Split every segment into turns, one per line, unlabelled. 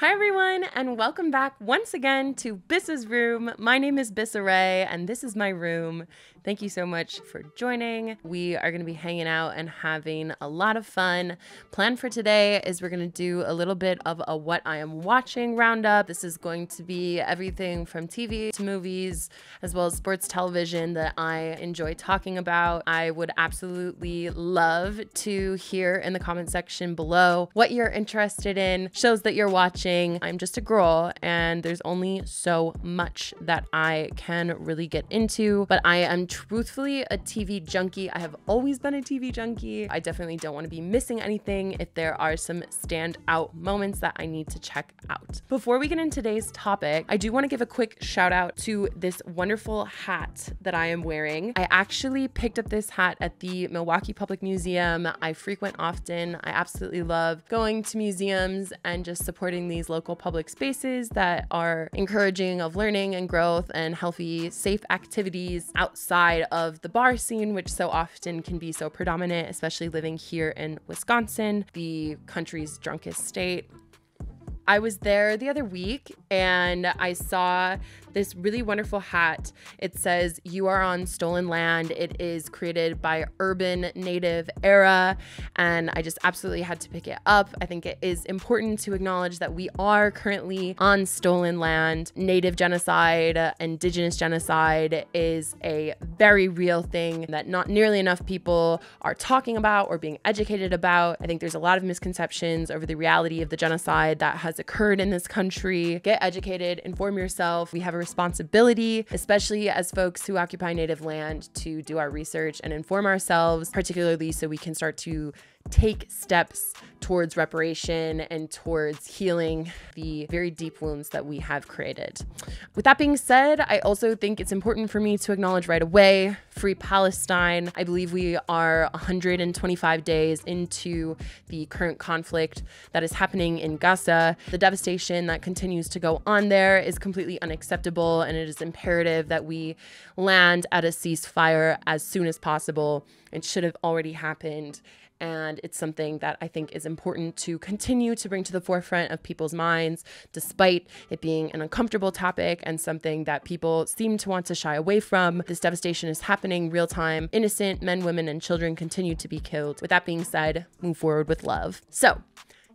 Hi, everyone, and welcome back once again to Bisca's Room. My name is Bisca Rae, and this is my room. Thank you so much for joining. We are going to be hanging out and having a lot of fun. Plan for today is we're going to do a little bit of a what I am watching roundup. This is going to be everything from TV to movies, as well as sports television that I enjoy talking about. I would absolutely love to hear in the comment section below what you're interested in, shows that you're watching. I'm just a girl, and there's only so much that I can really get into, but I am truthfully a TV junkie. I have always been a TV junkie. I definitely don't want to be missing anything if there are some standout moments that I need to check out. Before we get into today's topic, I do want to give a quick shout out to this wonderful hat that I am wearing. I actually picked up this hat at the Milwaukee Public Museum. I frequent often. I absolutely love going to museums and just supporting these local public spaces that are encouraging of learning and growth and healthy, safe activities outside of the bar scene, which so often can be so predominant, especially living here in Wisconsin, the country's drunkest state. I was there the other week and I saw this really wonderful hat. It says, You are on stolen land. It is created by Urban Native Era. And I just absolutely had to pick it up. I think it is important to acknowledge that we are currently on stolen land. Native genocide, uh, Indigenous genocide is a very real thing that not nearly enough people are talking about or being educated about. I think there's a lot of misconceptions over the reality of the genocide that has occurred in this country. Get educated, inform yourself. We have a responsibility, especially as folks who occupy native land, to do our research and inform ourselves, particularly so we can start to take steps towards reparation and towards healing the very deep wounds that we have created. With that being said, I also think it's important for me to acknowledge right away Free Palestine. I believe we are 125 days into the current conflict that is happening in Gaza. The devastation that continues to go on there is completely unacceptable, and it is imperative that we land at a ceasefire as soon as possible. It should have already happened and it's something that I think is important to continue to bring to the forefront of people's minds, despite it being an uncomfortable topic and something that people seem to want to shy away from. This devastation is happening real time. Innocent men, women, and children continue to be killed. With that being said, move forward with love. So,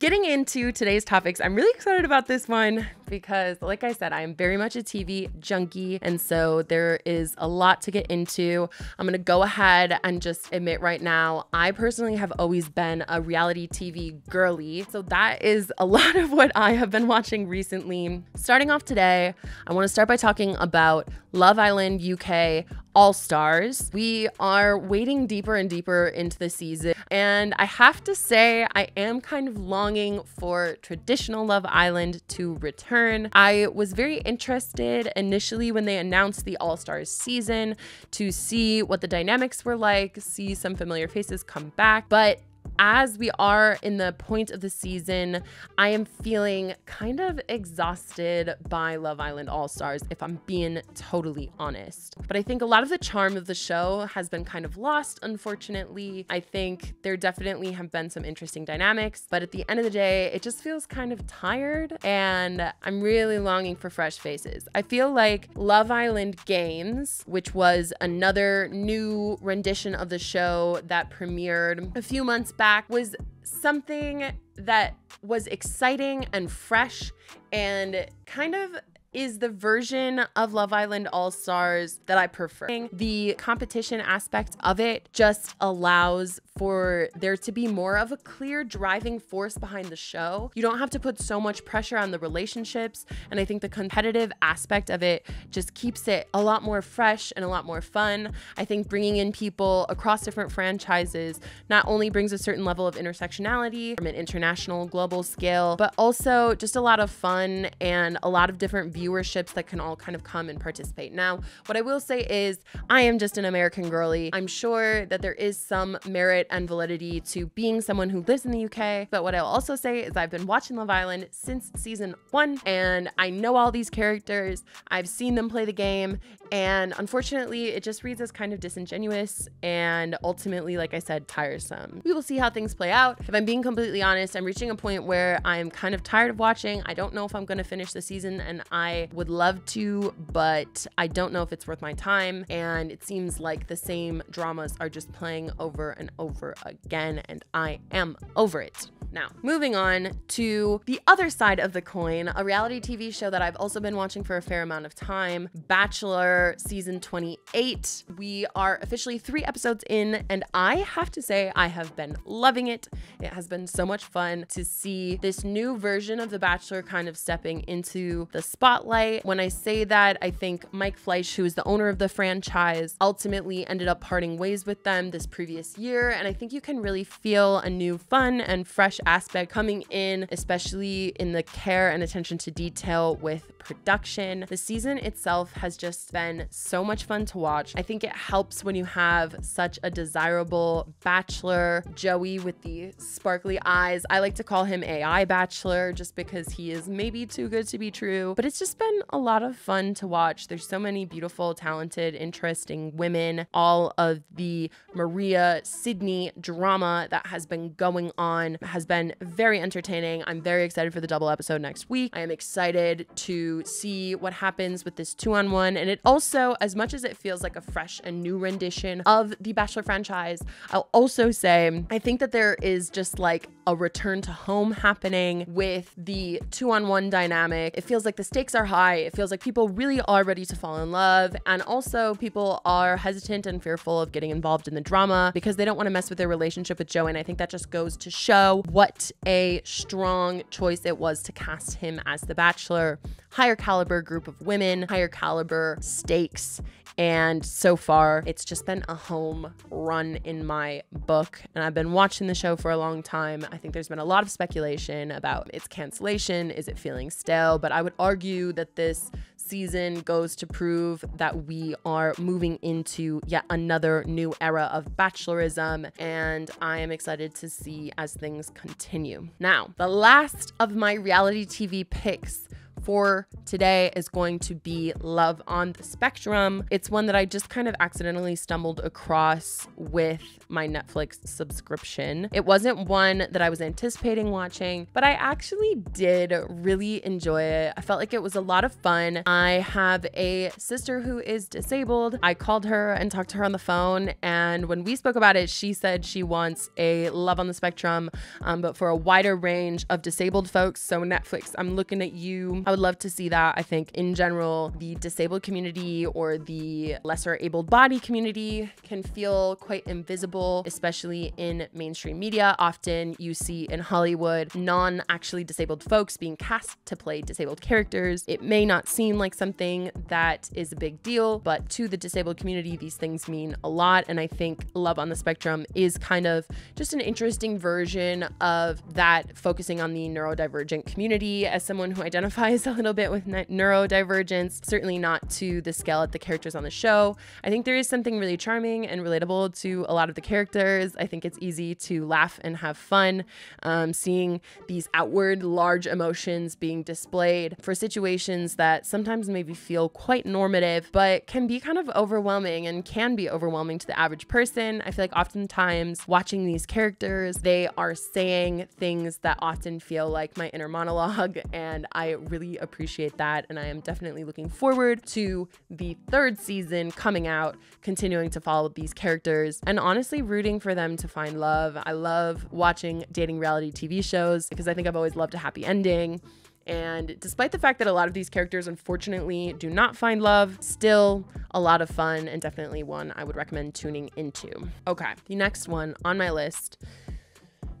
Getting into today's topics, I'm really excited about this one because, like I said, I am very much a TV junkie. And so there is a lot to get into. I'm going to go ahead and just admit right now, I personally have always been a reality TV girly. So that is a lot of what I have been watching recently. Starting off today, I want to start by talking about Love Island UK all Stars. We are wading deeper and deeper into the season, and I have to say, I am kind of longing for traditional Love Island to return. I was very interested initially when they announced the All Stars season to see what the dynamics were like, see some familiar faces come back, but as we are in the point of the season, I am feeling kind of exhausted by Love Island All Stars, if I'm being totally honest. But I think a lot of the charm of the show has been kind of lost, unfortunately. I think there definitely have been some interesting dynamics, but at the end of the day, it just feels kind of tired, and I'm really longing for fresh faces. I feel like Love Island Games, which was another new rendition of the show that premiered a few months back was something that was exciting and fresh and kind of is the version of Love Island All Stars that I prefer. The competition aspect of it just allows for there to be more of a clear driving force behind the show. You don't have to put so much pressure on the relationships. And I think the competitive aspect of it just keeps it a lot more fresh and a lot more fun. I think bringing in people across different franchises not only brings a certain level of intersectionality from an international global scale, but also just a lot of fun and a lot of different viewerships that can all kind of come and participate. Now, what I will say is, I am just an American girly. I'm sure that there is some merit and validity to being someone who lives in the UK. But what I'll also say is I've been watching Love Island since season one, and I know all these characters. I've seen them play the game, and unfortunately, it just reads as kind of disingenuous and ultimately, like I said, tiresome. We will see how things play out. If I'm being completely honest, I'm reaching a point where I'm kind of tired of watching. I don't know if I'm going to finish the season, and I would love to, but I don't know if it's worth my time. And it seems like the same dramas are just playing over and over again, and I am over it. Now, moving on to the other side of the coin, a reality TV show that I've also been watching for a fair amount of time, Bachelor season 28. We are officially three episodes in, and I have to say, I have been loving it. It has been so much fun to see this new version of The Bachelor kind of stepping into the spotlight. When I say that, I think Mike Fleiss, who is the owner of the franchise, ultimately ended up parting ways with them this previous year. And I think you can really feel a new fun and fresh aspect coming in, especially in the care and attention to detail with production. The season itself has just been so much fun to watch. I think it helps when you have such a desirable bachelor, Joey with the sparkly eyes. I like to call him AI Bachelor just because he is maybe too good to be true, but it's just been a lot of fun to watch. There's so many beautiful, talented, interesting women. All of the Maria Sydney drama that has been going on has been very entertaining. I'm very excited for the double episode next week. I am excited to see what happens with this two on one. And it also, as much as it feels like a fresh and new rendition of the Bachelor franchise, I'll also say I think that there is just like a return to home happening with the two on one dynamic. It feels like the stakes are high. It feels like people really are ready to fall in love. And also, people are hesitant and fearful of getting involved in the drama because they don't want to mess with their relationship with Joey. And I think that just goes to show what a strong choice it was to cast him as the Bachelor. Higher caliber group of women, higher caliber stakes. And so far, it's just been a home run in my book. And I've been watching the show for a long time. I think there's been a lot of speculation about its cancellation. Is it feeling stale? But I would argue that this season goes to prove that we are moving into yet another new era of bachelorism, and I am excited to see as things continue. Now, the last of my reality TV picks for today is going to be Love on the Spectrum. It's one that I just kind of accidentally stumbled across with my Netflix subscription. It wasn't one that I was anticipating watching, but I actually did really enjoy it. I felt like it was a lot of fun. I have a sister who is disabled. I called her and talked to her on the phone, and when we spoke about it, she said she wants a Love on the Spectrum, um, but for a wider range of disabled folks. So, Netflix, I'm looking at you. I would love to see that. I think in general, the disabled community or the lesser able body community can feel quite invisible, especially in mainstream media. Often you see in Hollywood non actually disabled folks being cast to play disabled characters. It may not seem like something that is a big deal, but to the disabled community, these things mean a lot. And I think Love on the Spectrum is kind of just an interesting version of that, focusing on the neurodivergent community as someone who identifies a little bit with neurodivergence, certainly not to the scale of the characters on the show. I think there is something really charming and relatable to a lot of the characters. I think it's easy to laugh and have fun um, seeing these outward large emotions being displayed for situations that sometimes maybe feel quite normative, but can be kind of overwhelming and can be overwhelming to the average person. I feel like oftentimes watching these characters, they are saying things that often feel like my inner monologue, and I appreciate that. And I am definitely looking forward to the third season coming out, continuing to follow these characters, and honestly rooting for them to find love. I love watching dating reality TV shows because I think I've always loved a happy ending. And despite the fact that a lot of these characters unfortunately do not find love, still a lot of fun and definitely one I would recommend tuning into. Okay, the next one on my list.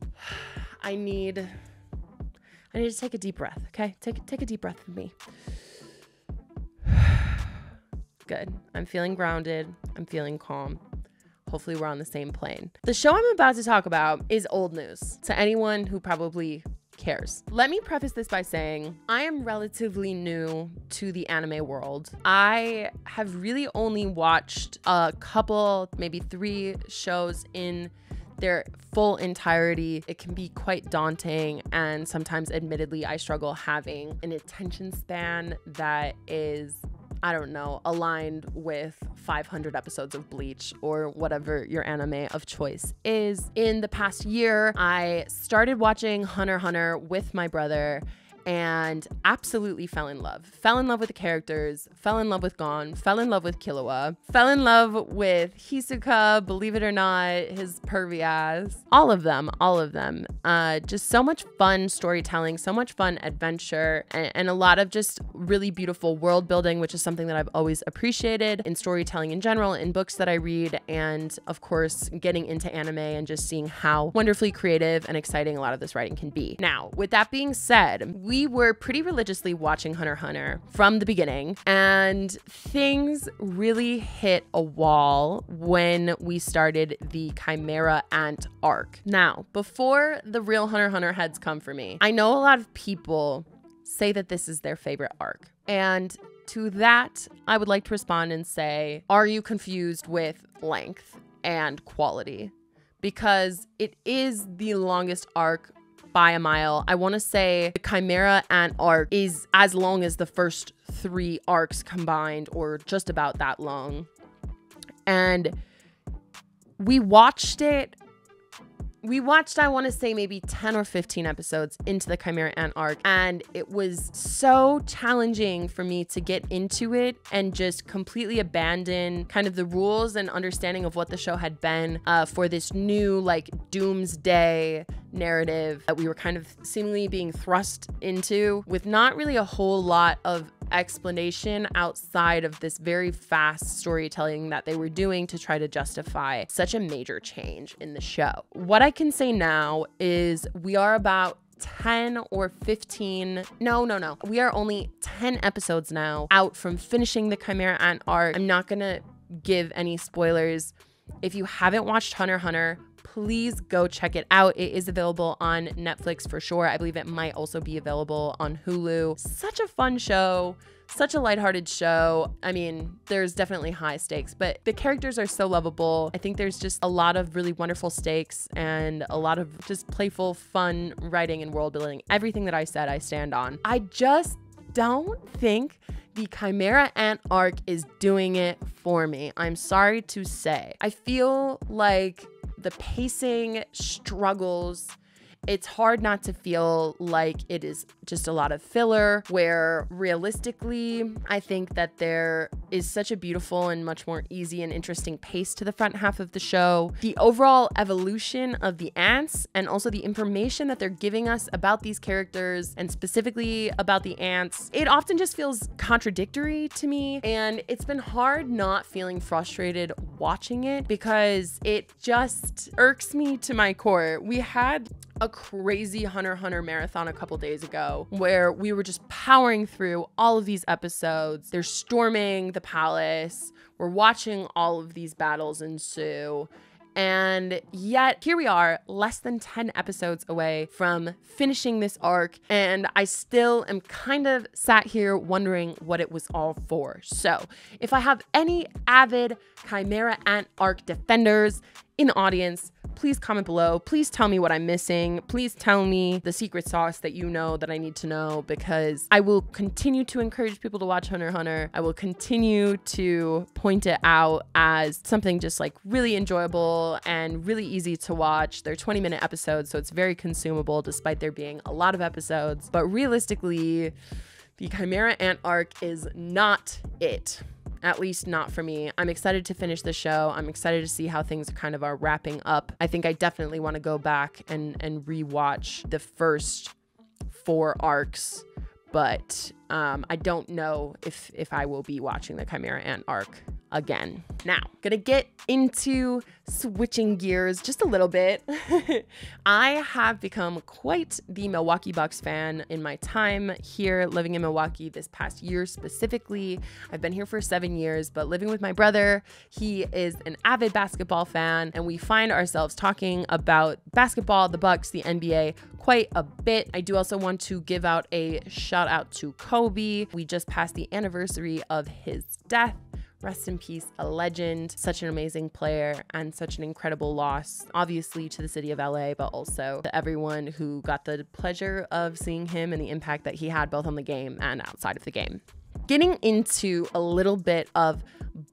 I need I need to take a deep breath, okay? Take take a deep breath with me. Good. I'm feeling grounded. I'm feeling calm. Hopefully, we're on the same plane. The show I'm about to talk about is old news to anyone who probably cares. Let me preface this by saying I am relatively new to the anime world. I have really only watched a couple, maybe three shows in their full entirety, it can be quite daunting. And sometimes, admittedly, I struggle having an attention span that is I don't know, aligned with 500 episodes of Bleach or whatever your anime of choice is. In the past year, I started watching Hunter Hunter with my brother and absolutely fell in love. Fell in love with the characters, fell in love with Gon, fell in love with Killua, fell in love with Hisoka, believe it or not, his pervy ass. All of them, all of them. Uh, just so much fun storytelling, so much fun adventure, and, and a lot of just really beautiful world building, which is something that I've always appreciated in storytelling in general, in books that I read, and of course, getting into anime and just seeing how wonderfully creative and exciting a lot of this writing can be. Now, with that being said, we were pretty religiously watching Hunter Hunter from the beginning, and things really hit a wall when we started the Chimera Ant arc. Now, before the real Hunter Hunter heads come for me, I know a lot of people say that this is their favorite arc. And to that, I would like to respond and say, are you confused with length and quality? Because it is the longest arc by a mile. I want to say the Chimera Ant arc is as long as the first three arcs combined, or just about that long. And we watched it we watched, I want to say, maybe 10 or 15 episodes into the Chimera Ant arc, and it was so challenging for me to get into it and just completely abandon kind of the rules and understanding of what the show had been uh, for this new, like, doomsday narrative that we were kind of seemingly being thrust into with not really a whole lot of explanation outside of this very fast storytelling that they were doing to try to justify such a major change in the show. What I can say now is we are about 10 or 15. No, no, no. We are only 10 episodes now out from finishing the Chimera Ant arc. I'm not going to give any spoilers. If you haven't watched Hunter Hunter, please go check it out. It is available on Netflix for sure. I believe it might also be available on Hulu. Such a fun show such a lighthearted show. I mean, there's definitely high stakes, but the characters are so lovable. I think there's just a lot of really wonderful stakes and a lot of just playful, fun writing and world building. Everything that I said, I stand on. I just don't think the Chimera Ant arc is doing it for me. I'm sorry to say. I feel like the pacing struggles it's hard not to feel like it is just a lot of filler, where realistically, I think that there is such a beautiful and much more easy and interesting pace to the front half of the show. The overall evolution of the ants and also the information that they're giving us about these characters and specifically about the ants, it often just feels contradictory to me. And it's been hard not feeling frustrated watching it because it just irks me to my core. We had a crazy Hunter Hunter marathon a couple days ago where we were just powering through all of these episodes. They're storming the palace. We're watching all of these battles ensue. And yet, here we are, less than 10 episodes away from finishing this arc. And I still am kind of sat here wondering what it was all for. So, if I have any avid Chimera Ant arc defenders in the audience, please comment below. Please tell me what I'm missing. Please tell me the secret sauce that you know that I need to know because I will continue to encourage people to watch Hunter Hunter. I will continue to point it out as something just like really enjoyable and really easy to watch. They're 20 minute episodes, so it's very consumable despite there being a lot of episodes. But realistically, the Chimera Ant arc is not it at least not for me. I'm excited to finish the show. I'm excited to see how things kind of are wrapping up. I think I definitely want to go back and and rewatch the first four arcs, but um, I don't know if if I will be watching the Chimera Ant arc again. Now, gonna get into switching gears just a little bit. I have become quite the Milwaukee Bucks fan in my time here living in Milwaukee this past year specifically. I've been here for seven years, but living with my brother, he is an avid basketball fan, and we find ourselves talking about basketball, the Bucks, the NBA quite a bit. I do also want to give out a shout out to Kobe. We just passed the anniversary of his death Rest in peace, a legend, such an amazing player, and such an incredible loss, obviously to the city of LA, but also to everyone who got the pleasure of seeing him and the impact that he had both on the game and outside of the game. Getting into a little bit of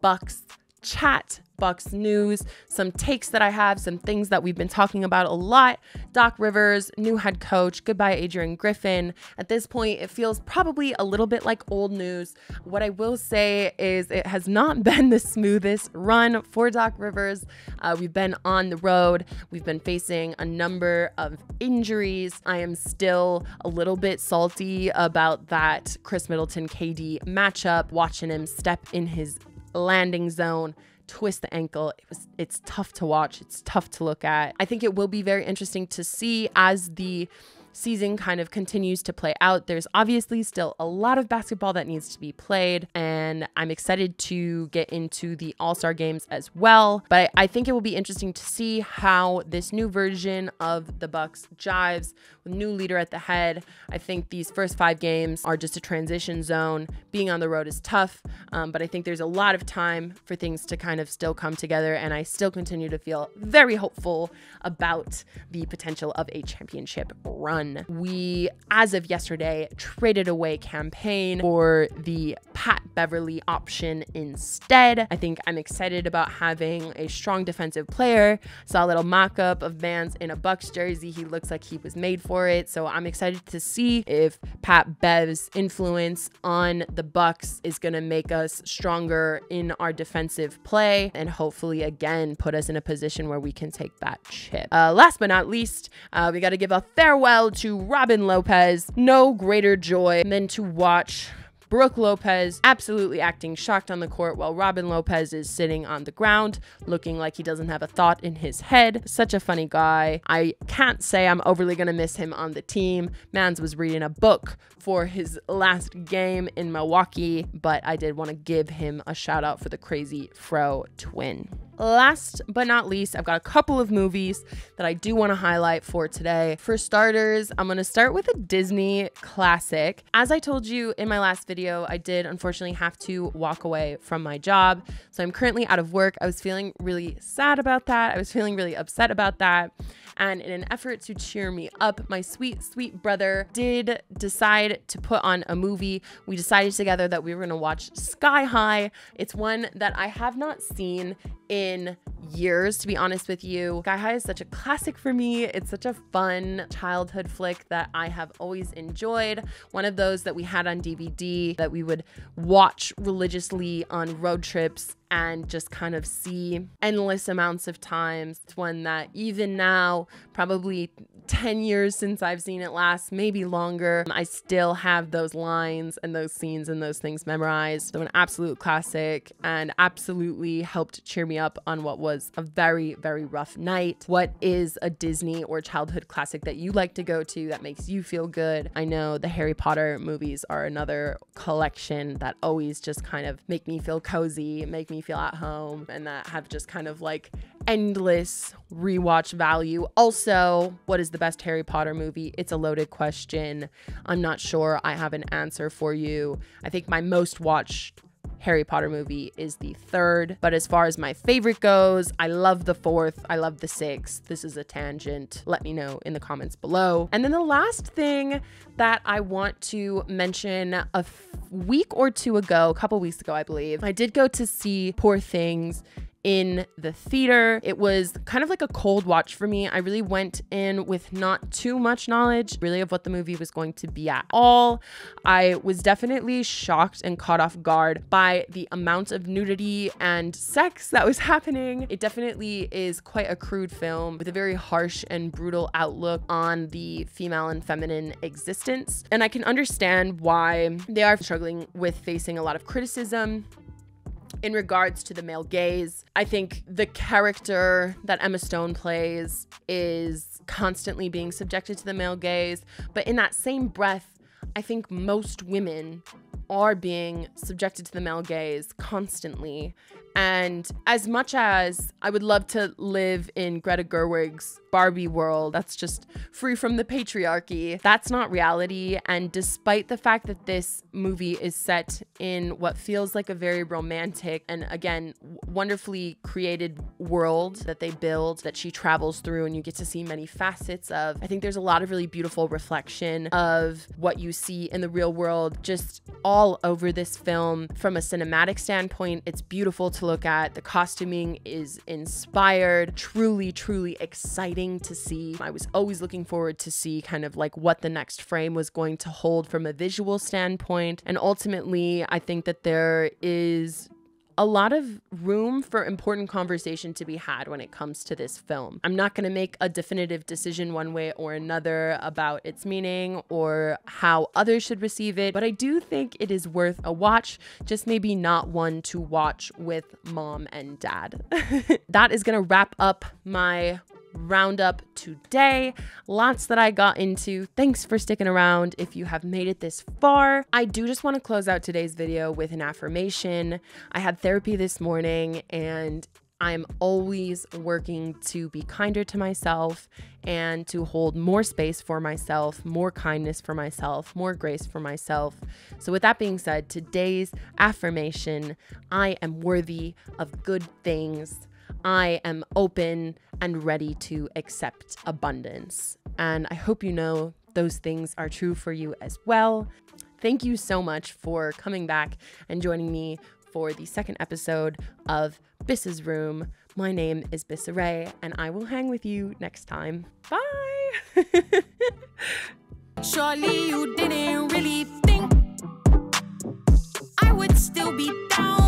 Bucks chat Bucks news, some takes that I have, some things that we've been talking about a lot. Doc Rivers, new head coach, goodbye Adrian Griffin. At this point, it feels probably a little bit like old news. What I will say is it has not been the smoothest run for Doc Rivers. Uh, we've been on the road, we've been facing a number of injuries. I am still a little bit salty about that Khris Middleton KD matchup, watching him step in his landing zone twist the ankle. It was it's tough to watch. It's tough to look at. I think it will be very interesting to see as the season kind of continues to play out. There's obviously still a lot of basketball that needs to be played, and I'm excited to get into the All Star games as well. But I think it will be interesting to see how this new version of the Bucks jives with new leader at the head. I think these first five games are just a transition zone. Being on the road is tough, um, but I think there's a lot of time for things to kind of still come together, and I still continue to feel very hopeful about the potential of a championship run done. We, as of yesterday, traded away Cam Payne for the Pat Beverley option instead. I think I'm excited about having a strong defensive player. Saw a little mock up of Vance in a Bucks jersey. He looks like he was made for it. So I'm excited to see if Pat Bev's influence on the Bucks is going to make us stronger in our defensive play and hopefully again put us in a position where we can take that chip. Uh, last but not least, uh, we got to give a farewell to Robin Lopez. No greater joy than to watch Brook Lopez absolutely acting shocked on the court while Robin Lopez is sitting on the ground, looking like he doesn't have a thought in his head. Such a funny guy. I can't say I'm overly going to miss him on the team. Mans was reading a book for his last game in Milwaukee, but I did want to give him a shout out for the crazy Fro twin. Last but not least, I've got a couple of movies that I do want to highlight for today. For starters, I'm going to start with a Disney classic. As I told you in my last video, I did unfortunately have to walk away from my job. So I'm currently out of work. I was feeling really sad about that. I was feeling really upset about that. And in an effort to cheer me up, my sweet, sweet brother did decide to put on a movie. We decided together that we were going to watch Sky High. It's one that I have not seen in years, to be honest with you. Sky High is such a classic for me. It's such a fun childhood flick that I have always enjoyed. One of those that we had on DVD that we would watch religiously on road trips and just kind of see endless amounts of times. It's one that even now, probably 10 years since I've seen it last, maybe longer, I still have those lines and those scenes and those things memorized. So, an absolute classic and absolutely helped cheer me up on what was a very, very rough night. What is a Disney or childhood classic that you like to go to that makes you feel good? I know the Harry Potter movies are another collection that always just kind of make me feel cozy, make me feel at home and that have just kind of like endless rewatch value. Also, what is the best Harry Potter movie? It's a loaded question. I'm not sure I have an answer for you. I think my most watched Harry Potter movie is the third. But as far as my favorite goes, I love the fourth. I love the sixth. This is a tangent. Let me know in the comments below. And then the last thing that I want to mention a week or two ago, a couple weeks ago, I believe, I did go to see Poor Things in the theater. It was kind of like a cold watch for me. I really went in with not too much knowledge, really, of what the movie was going to be at all. I was definitely shocked and caught off guard by the amount of nudity and sex that was happening. It definitely is quite a crude film with a very harsh and brutal outlook on the female and feminine existence. And I can understand why they are struggling with facing a lot of criticism in regards to the male gaze. I think the character that Emma Stone plays is constantly being subjected to the male gaze, but in that same breath, I think most women are being subjected to the male gaze constantly And as much as I would love to live in Greta Gerwig's Barbie world that's just free from the patriarchy, that's not reality. And despite the fact that this movie is set in what feels like a very romantic and again, wonderfully created world that they build that she travels through and you get to see many facets of, I think there's a lot of really beautiful reflection of what you see in the real world just all over this film. From a cinematic standpoint, it's beautiful to look at. The costuming is inspired, truly, truly exciting to see. I was always looking forward to see kind of like what the next frame was going to hold from a visual standpoint. And ultimately, I think that there is a lot of room for important conversation to be had when it comes to this film. I'm not going to make a definitive decision one way or another about its meaning or how others should receive it, but I do think it is worth a watch, just maybe not one to watch with mom and dad. that is going to wrap up my roundup today. Lots that I got into. Thanks for sticking around if you have made it this far. I do just want to close out today's video with an affirmation. I had therapy this morning and I'm always working to be kinder to myself and to hold more space for myself, more kindness for myself, more grace for myself. So, with that being said, today's affirmation I am worthy of good things. I am open and ready to accept abundance. And I hope you know those things are true for you as well. Thank you so much for coming back and joining me for the second episode of Bisca's Room. My name is Bisca Rae, and I will hang with you next time. Bye! Surely you didn't really think I would still be down.